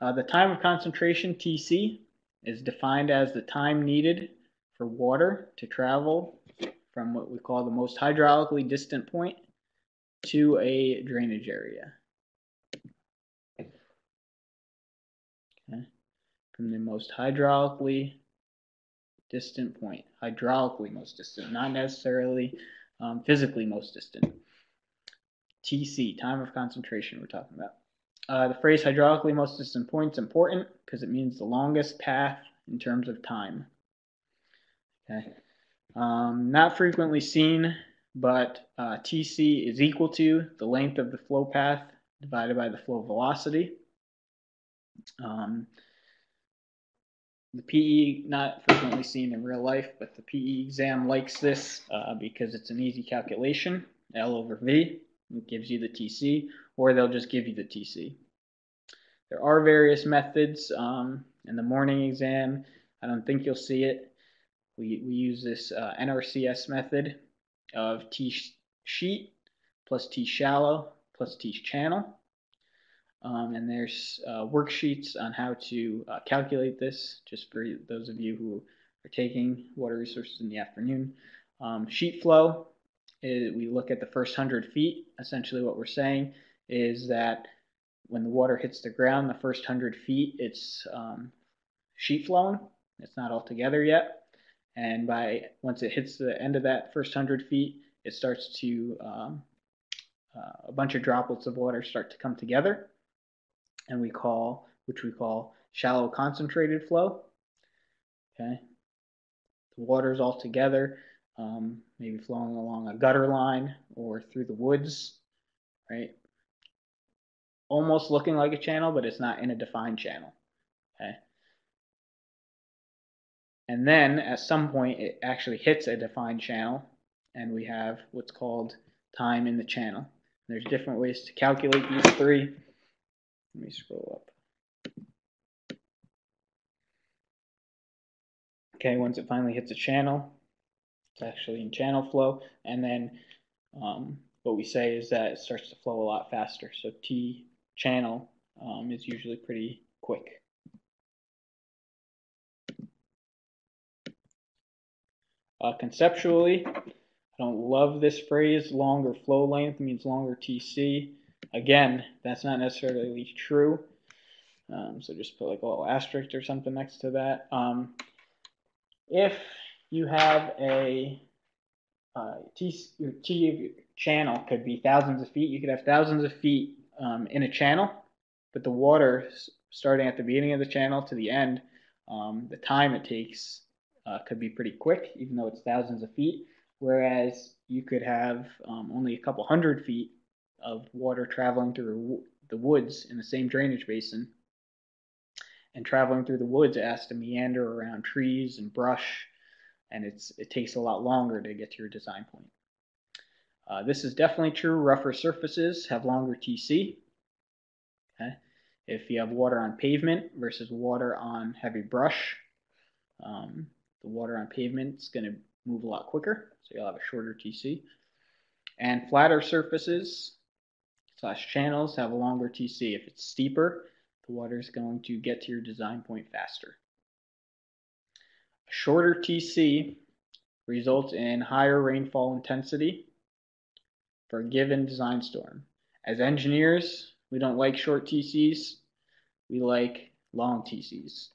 Uh, the time of concentration, TC, is defined as the time needed for water to travel from what we call the most hydraulically distant point to a drainage area. Okay. From the most hydraulically distant point, hydraulically most distant, not necessarily um, physically most distant. TC, time of concentration, we're talking about. Uh, the phrase hydraulically most distant point is important because it means the longest path in terms of time. Okay. Um, not frequently seen, but uh, TC is equal to the length of the flow path divided by the flow velocity. Um, the PE, not frequently seen in real life, but the PE exam likes this uh, because it's an easy calculation, L over V. It gives you the TC, or they'll just give you the TC. There are various methods. Um, in the morning exam, I don't think you'll see it. We, we use this uh, NRCS method of T sheet plus T shallow plus T channel. Um, and there's uh, worksheets on how to uh, calculate this, just for those of you who are taking water resources in the afternoon. Um, sheet flow, is we look at the first 100 feet. Essentially what we're saying is that when the water hits the ground, the first 100 feet, it's um, sheet flowing. It's not all together yet. And by once it hits the end of that first 100 feet, it starts to, um, uh, a bunch of droplets of water start to come together. And we call, which we call shallow concentrated flow. Okay. The water's all together, um, maybe flowing along a gutter line or through the woods, right? Almost looking like a channel, but it's not in a defined channel. Okay. And then at some point it actually hits a defined channel and we have what's called time in the channel. There's different ways to calculate these three. Let me scroll up. Okay, once it finally hits a channel, it's actually in channel flow. And then um, what we say is that it starts to flow a lot faster. So T channel um, is usually pretty quick. Uh, conceptually, I don't love this phrase, longer flow length means longer TC. Again, that's not necessarily true. Um, so just put like a little asterisk or something next to that. Um, if you have a uh, T, T channel could be thousands of feet. You could have thousands of feet um, in a channel, but the water starting at the beginning of the channel to the end, um, the time it takes uh, could be pretty quick, even though it's thousands of feet. Whereas you could have um, only a couple hundred feet of water traveling through the woods in the same drainage basin. And traveling through the woods, it has to meander around trees and brush, and it's it takes a lot longer to get to your design point. Uh, this is definitely true. Rougher surfaces have longer TC. Okay. If you have water on pavement versus water on heavy brush, um, the water on pavement is going to move a lot quicker, so you'll have a shorter TC. And flatter surfaces slash channels have a longer TC. If it's steeper, the water is going to get to your design point faster. A shorter TC results in higher rainfall intensity for a given design storm. As engineers, we don't like short TCs, we like long TCs.